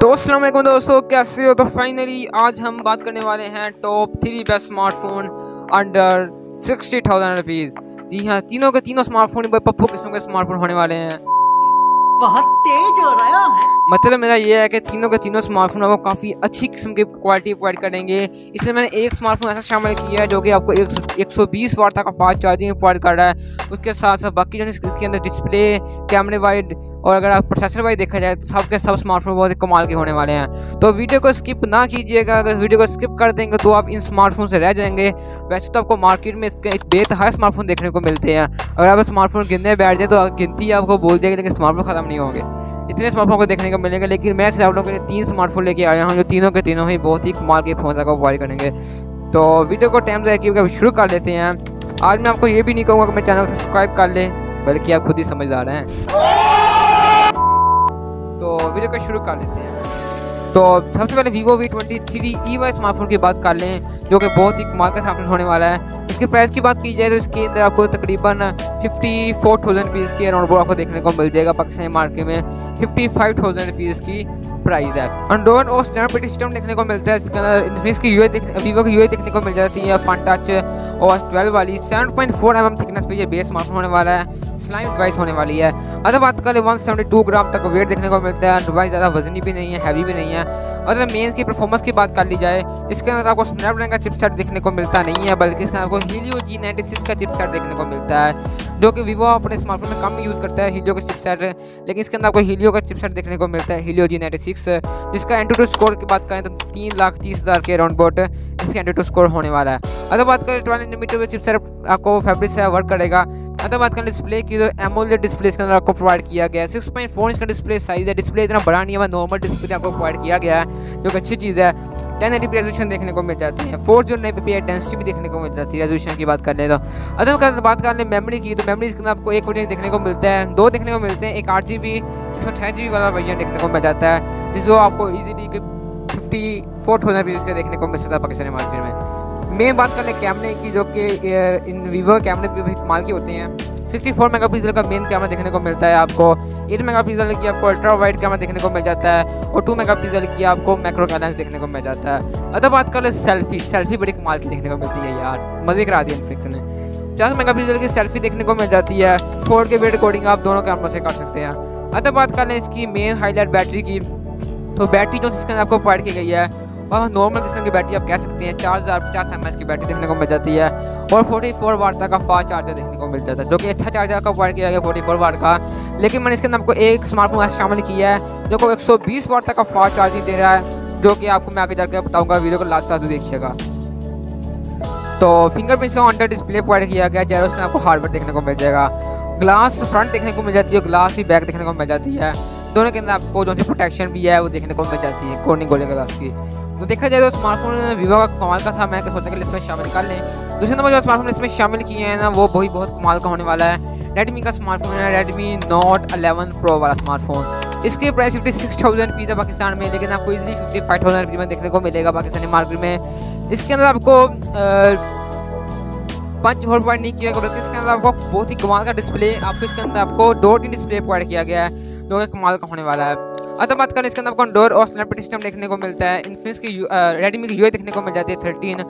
तो अस्सलाम वालेकुम दोस्तों, कैसे हो? तो फाइनली आज हम बात करने वाले हैं top three best smartphone under sixty thousand rupees जी हाँ तीनों के तीनों स्मार्टफ़ोन पप्पू, किस्म के स्मार्टफ़ोन होने वाले हैं। बहुत तेज हो रहा है। मतलब मेरा ये है कि तीनों के तीनों स्मार्टफ़ोन आपको काफ़ी अच्छी किस्म की क्वालिटी प्रोवाइड करेंगे। इसमें मैंने एक स्मार्टफ़ोन ऐसा शामिल किया है जो कि आपको एक सौ बीस वाट तक का फास्ट चार्जिंग प्रोवाइड कर रहा है। उसके साथ साथ बाकी जो इसके अंदर डिस्प्ले कैमरे वाइड और अगर आप प्रोसेसर वाइज देखा जाए तो सब के सब स्मार्टफ़ोन बहुत ही कमाल के होने वाले हैं। तो वीडियो को स्किप ना कीजिएगा। अगर वीडियो को स्किप कर देंगे तो आप इन स्मार्टफ़ोन से रह जाएँगे। वैसे तो आपको मार्केट में इसके बेतहार स्मार्टफ़ोन देखने को मिलते हैं। अगर आप स्मार्टफ़ोन गिनने बैठ जाए तो गिनती आपको बोल देगी लेकिन स्मार्टफ़ोन ख़त्म नहीं होंगे। इतने स्मार्टफ़ोन को देखने को मिलेंगे, लेकिन मैं सिर्फ़ आप लोगों के लिए तीन स्मार्टफ़ोन लेके आया हूँ, जो तीनों के तीनों ही बहुत ही कमाल के फ़ोन आपको प्रोवाइड करेंगे। तो वीडियो को टाइम देखिए शुरू कर लेते हैं। आज मैं आपको ये भी नहीं कहूँगा कि मेरे चैनल को सब्सक्राइब कर ले, बल्कि आप खुद ही समझदार हैं। तो वीडियो को शुरू कर लेते हैं। तो सबसे पहले Vivo V twenty three e Y smartphone की बात कर लें, जो कि बहुत ही कमाल का स्मार्टफ़ोन होने वाला है। इसके प्राइस की बात की जाए तो इसके अंदर आपको तकरीबन फिफ्टी फोर थाउज़ेंड रुपीज़ की अराउंड आपको देखने को मिल जाएगा पाकिस्तानी मार्केट में। फिफ्टी फाइव थाउज़ेंड रुपीज़ की प्राइस है। एंड्रॉइड और स्नैप सिस्टम देखने को मिलता है। इसके अंदर इसकी यू वीवो की यू देखने को मिल जाती है। फन टच और ट्वेल्व वाली seven point four M M thickness पे ये बेस स्मार्टफ़ोन होने वाला है। स्लाइम डिवाइस होने वाली है। अगर बात करें वन सेवेंटी टू ग्राम तक वेट देखने को मिलता है। वाइज ज़्यादा वजनी भी नहीं है हैवी भी नहीं है। अगर मेन की परफॉर्मेंस की बात कर ली जाए, इसके अंदर आपको स्नैपड्रैगन का चिपसेट देखने को मिलता नहीं है, बल्कि इसके आपको हीलियो जी नाइन्टी सिक्स का चिपसेट देखने को मिलता है, जो कि वीवो अपने स्मार्टफ़ोन में कम यूज़ करता है हीलियो का चिपसेट लेकिन इसके अंदर आपको हीलियो का चिपसेट देखने को मिलता है हीलियो जी नाइन्टी सिक्स जिसका एंटी टू स्कोर की बात करें तो तीन लाख तीस हज़ार के अराउंड बोट इसका एंटी टू स्कोर होने वाला है। अगर बात करें ट्वेल्व इंटीमीटर चिपसेट आपको फैब्रिक से वर्क करेगा, अगर बात करें डिस्प्ले की तो एमोलेड डिस्प्ले इसके अंदर आपको प्रोवाइड किया गया है सिक्स पॉइंट फोर इंच का डिस्प्ले साइज़ है डिस्प्ले इतना बड़ा नहीं है नॉर्मल डिस्प्ले आपको प्रोवाइड किया गया है। जो कि अच्छी चीज़ है। टेन एटी रेजोल्यूशन देखने को मिल जाती है। फोर जो नए पे डेंसिटी भी देखने को मिल जाती है रेजोल्यूशन की बात कर ले तो। अगर बात कर ले मेमोरी की तो मेमोरी के अंदर आपको एक वेरियंट देखने को मिलता है, दो देखने को मिलते हैं, एक आठ जी बी एक सौ छः जी बी वाला वेरियंट देखने को मिल जाता है जिसको आपको easily fifty four thousand rupees का देखने को मिल सकता है पाकिस्तानी मार्केट में। मेन बात कर ले कैमरे की, जो कि इन वीवो कैमरे भी कमाल के होते हैं। 64 मेगापिक्सल का मेन कैमरा देखने को मिलता है आपको। 8 मेगापिक्सल की आपको अल्ट्रा वाइड कैमरा देखने को मिल जाता है और 2 मेगापिक्सल की आपको मैक्रो लेंस देखने को मिल जाता है। अगर बात कर ले सेल्फी सेल्फी बड़ी कमाल की देखने को मिलती है यार। मज़े करा दिया इन्फ्लिक्स ने। चार मेगापिक्सल की सेल्फी देखने को मिल जाती है। फोर के वेट रिकॉर्डिंग आप दोनों कैमरा से कर सकते हैं। अगर बात कर लें इसकी मेन हाईलाइट बैटरी की। तो बैटरी जो इसके अंदर आपको प्रोवाइड की गई है और नॉर्मल किस्म की बैटरी आप कह सकते हैं, चार हज़ार पचास एम की बैटरी देखने को मिल जाती है। और फोर्टी फोर वाट तक का फास्ट चार्जर देखने को मिल जाता जो कि अच्छा चार्जर का प्रोवाइड किया गया फोर्टी फोर वाट का। लेकिन मैंने इसके अंदर आपको एक स्मार्टफ़ोन ऐसा शामिल किया है, जो को एक सौ तक का फास्ट चार्जिंग दे रहा है, जो कि आपको मैं आगे जाकर बताऊँगा, वीडियो को लास्ट लास्ट देखिएगा। तो फिंगरप्रिंट का अंडर डिस्प्ले प्रोवाइड किया गया जैसे उसमें आपको हार्डवेयर देखने को मिल जाएगा। ग्लास फ्रंट देखने को मिल जाती है ग्लास ही बैक देखने को मिल जाती है। दोनों के अंदर आपको जो प्रोटेक्शन भी है, वो देखने को मिल जाती है कोर्निंग गोले ग्लास की। तो देखा जाए तो स्मार्टफ़ोन वीवो का कमाल का था, मैं सोचने के इसमें शामिल कर लें। दूसरे नंबर जो स्मार्टफ़ोन इसमें शामिल किए हैं ना, वो वही बहुत कमाल का होने वाला है। रेडमी का स्मार्टफ़ोन है रेडमी नोट 11 प्रो वाला स्मार्टफ़ोन इसके price fifty six thousand rupees है पाकिस्तान में, लेकिन आपको easily fifty five thousand rupees में देखने को मिलेगा पाकिस्तानी मार्केट में। इसके अंदर आपको पंच होल पॉइंट नहीं किया गया, बल्कि इसके अंदर आपको बहुत ही कमाल का डिस्प्ले आपको इसके अंदर आपको दो तीन डिस्प्ले प्रोवाइड किया गया है, जो कि कमाल का होने वाला है। अगर बात करें, इसके अंदर आपको डोर और स्नैप सिस्टम देखने को मिलता है। इन्फिनिक्स की रेडमी की यू देखने को मिल जाती है थर्टीन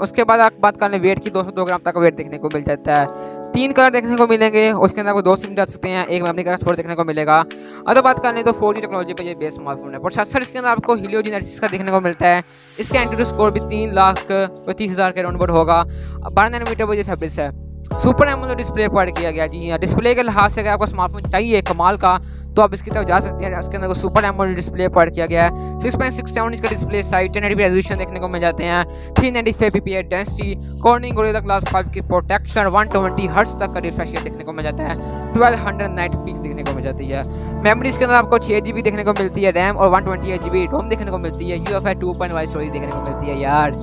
उसके बाद आप बात कर वेट की 202 ग्राम तक वेट देखने को मिल जाता है। तीन कलर देखने को मिलेंगे, उसके अंदर आपको दो सिम डाल सकते हैं, एक मेमोरी का स्टोर देखने को मिलेगा। अगर बात कर लें तो फोर जी टेक्नोलॉजी पर ये बेस स्मार्टफ़ोन है। प्रोसेसर इसके अंदर आपको हिलियो जी का देखने को मिलता है। इसका एंटी स्कोर भी तीन लाख तीस हज़ार के राउंड होगा। बारह नैनोमीटर पर ये फैब्रिक्स है। सुपर एमोलेड डिस्प्ले प्रोवाइड किया गया जी हाँ डिस्प्ले के लिहाज से अगर आपको स्मार्टफ़ोन चाहिए कमाल का तो आप इसकी तरफ़ जा सकते हैं। इसके अंदर सुपर एमोलेड डिस्प्ले प्रोवाइड किया गया है। Six point six seven inch का display, side ten eighty resolution देखने को मिल जाते हैं। Three ninety five P P eight density Corning Gorilla Glass five की प्रोटेक्शन वन ट्वेंटी हर्ट्स तक का रिफ्रेश देखने को मिल जाता है। ट्वेल्व हंड्रेड नाइट पिक्स देखने को मिल जाती है। मेमोरी इसके अंदर आपको छः जी बी देखने को मिलती है रैम और one twenty eight G B ROM देखने को मिलती है। U F I two point वाली स्टोरेज देखने को मिलती है यार।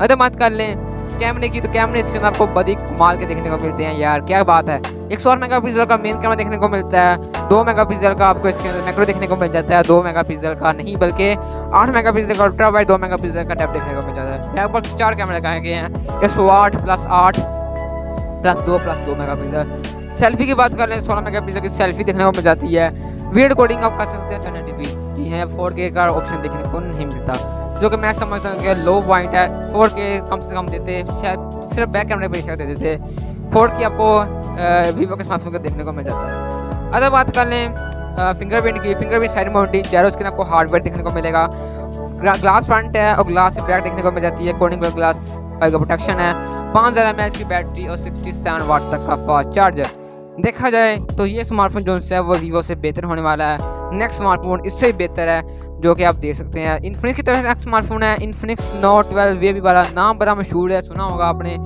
अगर बात कर लें कैमरे की तो कैमरे इसके अंदर आपको बड़ी कमाल के देखने को मिलते हैं यार। क्या बात है। एक सौ मेगा पिक्सल का मेन कैमरा देखने को मिलता है, दो मेगा पिक्सल का आपको इसके अंदर मैक्रो देखने को मिल जाता है, दो मेगा पिक्सल का नहीं, बल्कि आठ मेगा पिक्सल का अल्ट्रा वाइड दो मेगा पिक्सल का डेप देखने को मिल जाता है। पर चार कैमरे लगाए गए हैं? एक सौ आठ प्लस आठ प्लस दो प्लस दो मेगा पिक्सल सेल्फी की बात कर लें, सोलह मेगा पिक्सल की सेल्फी देखने को मिल जाती है। वीडियो रिकॉर्डिंग आप कर सकते हैं टेन जी नहीं है फोर के का ऑप्शन देखने को नहीं मिलता, जो कि मैं समझता हूँ कि लो पॉइंट है। फोर के कम से कम देते सिर्फ़ बैक कैमरे पर देते। फोर की आपको वीवो के स्मार्टफ़ोन का देखने को मिल जाता है। अगर बात कर लें फिंगरप्रिंट की fingerprint side mounting gyro screen आपको हार्डवेयर देखने को मिलेगा। ग्लास फ्रंट है और ग्लास से बैक देखने को मिल जाती है। कोडिंग ग्लास का प्रोटेक्शन है। पाँच हज़ार एम की बैटरी और सिक्सटी सेवन वाट तक का फास्ट चार्जर देखा जाए तो ये स्मार्टफ़ोन जो है, वो वीवो से बेहतर होने वाला है। नेक्स्ट स्मार्टफ़ोन इससे बेहतर है, जो कि आप देख सकते हैं। इन्फिनिक्स की तरह से स्मार्टफ़ोन है। इन्फिनिक्स नोट ट्वेल्व वे भी वाला नाम बड़ा मशहूर है, सुना होगा आपने।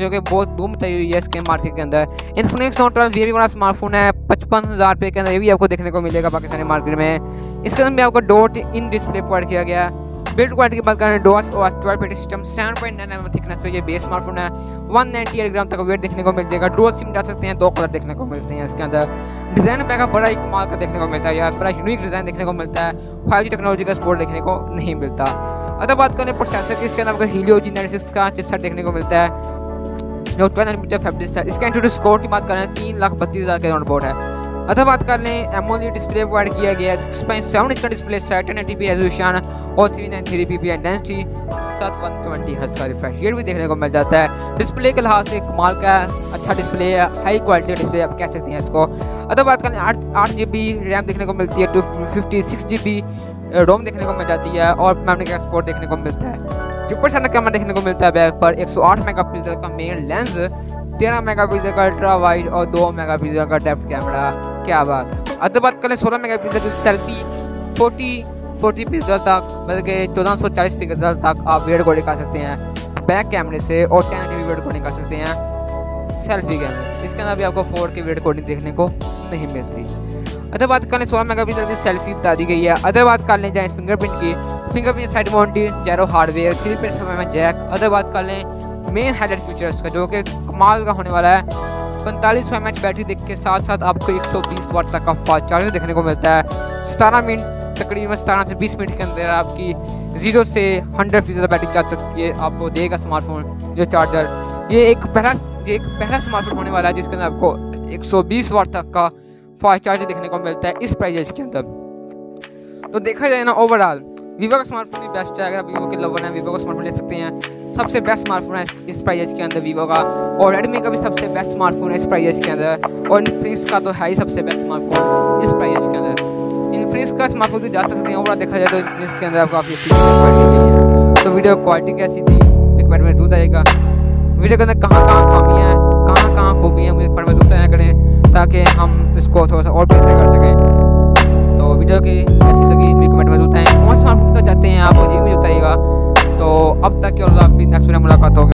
जो कि बहुत बूम तय हुई है इसके मार्केट के अंदर। इन्फिनिक्स नोट ट्वेल्व वी वाला स्मार्टफ़ोन है, पचपन हज़ार रुपये के अंदर, ये भी आपको देखने को मिलेगा पाकिस्तानी मार्केट में। इसके अंदर भी आपको डोट इन डिस्प्ले प्रोवाइड किया गया बिल्ड क्वालिटी की बात करें डोस ओएस 12 पेटी सिस्टम 7.9 एम थिकनेस पे ये बेस स्मार्टफ़ोन है। 198 ग्राम तक वेट देखने को मिल जाएगा। डुअल सिम डाल सकते हैं, दो कलर देखने को मिलते हैं इसके अंदर। डिज़ाइन बैकअप बड़ा इस्तेमाल का देखने को मिलता है या बड़ा यूनिक डिज़ाइन देखने को मिलता है। फाइव टेक्नोलॉजी का सपोर्ट देखने को नहीं मिलता। अगर बात करें प्रोसेसर की, इसके अंदर आपको हीलियो जी नाइन सिक्स का चिपसेट देखने को मिलता है। जो ट्वेल्व मीटर फैब्रिक है। इसका एंट्री स्कोर की बात करें तीन लाख बत्तीस हज़ार के बोर्ड है। अगर बात कर लें एमोली डिस्प्ले प्रोवाइड किया गया है सिक्स पॉइंट सेवन इसका डिस्प्ले है टेन एटी पी रेजोल्यूशन और three nine three P P density सात वन ट्वेंटी हर्ट्ज का रिफ्रेश रेट भी देखने को मिल जाता है। डिस्प्ले के लिहाज से कमाल का अच्छा डिस्प्ले है हाई क्वालिटी डिस्प्ले आप कह सकते हैं इसको। अगर बात करें आठ आठ जी बी रैम देखने को मिलती है two fifty six G B ROM देखने को मिल जाती है और मेमोरी का सपोर्ट देखने को मिलता है। ट्रिपल सेवन कैमरा देखने को मिलता है बैक पर। 108 मेगापिक्सल का मेन लेंस 13 मेगापिक्सल का अल्ट्रा वाइड और 2 मेगापिक्सल का डेप्थ कैमरा क्या बात है। अब बात करें 16 मेगापिक्सल की सेल्फी 40 40 पिक्सल तक मतलब कि चौदह पिक्सल तक आप वीडियो रिकॉर्डिंग कर सकते हैं बैक कैमरे से और टेन की वीडियो रिकॉर्डिंग कर सकते हैं सेल्फी कैमरे से। इसके अंदर भी आपको फोर की वीडियो रिकॉर्डिंग देखने को नहीं मिलती। अदर बात कर लें सोलह मेगा पिक्सल की सेल्फी बता दी गई है। अदर बात कर लें जाए फिंगरप्रिंट की। Fingerprint side mounted gyro hardware three pin में जैक अदर बात कर लें मेन हाईलाइट फीचर्स का जो कि कमाल का होने वाला है पैंतालीस सौ एम एच बैटरी देख के साथ साथ आपको एक सौ बीस वाट तक का फास्ट चार्जर देखने को मिलता है। सतारह मिनट, तकरीबन सतारह से बीस मिनट के अंदर आपकी ज़ीरो से हंड्रेड फ़ीसद बैटरी चार्ज सकती है। आपको देगा स्मार्टफ़ोन जो चार्जर ये एक पहला, ये एक पहला स्मार्टफ़ोन होने वाला है, जिसके अंदर आपको एक सौ बीस वाट तक का फास्ट चार्जर देखने को मिलता है इस प्राइस के अंदर। तो देखा जाए ना ओवरऑल वीवो का स्मार्टफ़ोन भी बेस्ट है, अगर आप वीवो के लवर हैं वीवो का स्मार्टफ़ोन ले सकते हैं। सबसे बेस्ट स्मार्टफ़ोन है इस प्राइस के अंदर वीवो का। और रेडमी का भी सबसे बेस्ट स्मार्टफ़ोन है इस प्राइस के अंदर। और इनफ्रिक्स का तो है ही सबसे बेस्ट स्मार्टफ़ोन इस प्राइस के अंदर। इनफ्रिक्स का स्मार्टफ़ोन भी जा सकते हैं और देखा जाए तो इनफ्रिक्स के अंदर काफ़ी अच्छी तो वीडियो क्वालिटी कैसी थी? एक बार में ज़रूर आएगा। वीडियो के अंदर कहाँ कहाँ खामियाँ हैं कहाँ कहाँ खूबियाँ है, मुझे पर में ज़रूर करें, ताकि हम इसको थोड़ा सा और बेहतर कर सकें। तो वीडियो की कैसी स्मार्टफ़ोन तो जाते हैं। आप मुझे भी बताइएगा। तो अब तक के नेक्स्ट मुलाकात होगी